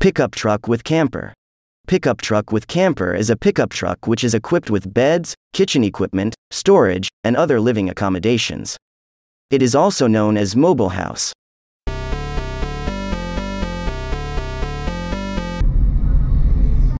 Pickup truck with camper. Pickup truck with camper is a pickup truck which is equipped with beds, kitchen equipment, storage, and other living accommodations. It is also known as mobile house.